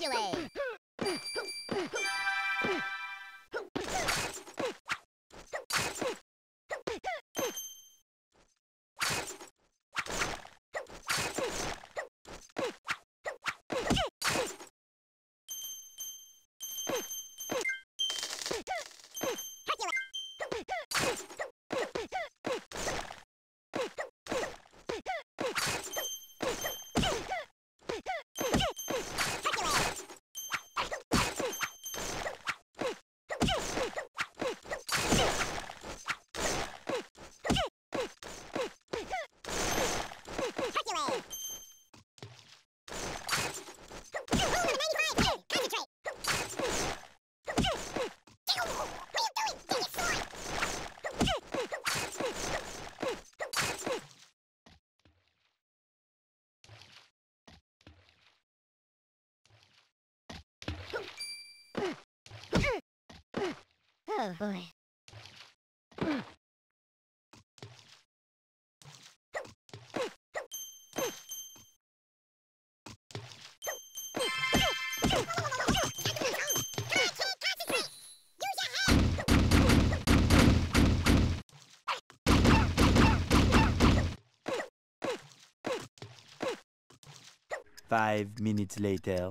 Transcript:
Hercules! Oh boy. Five minutes later.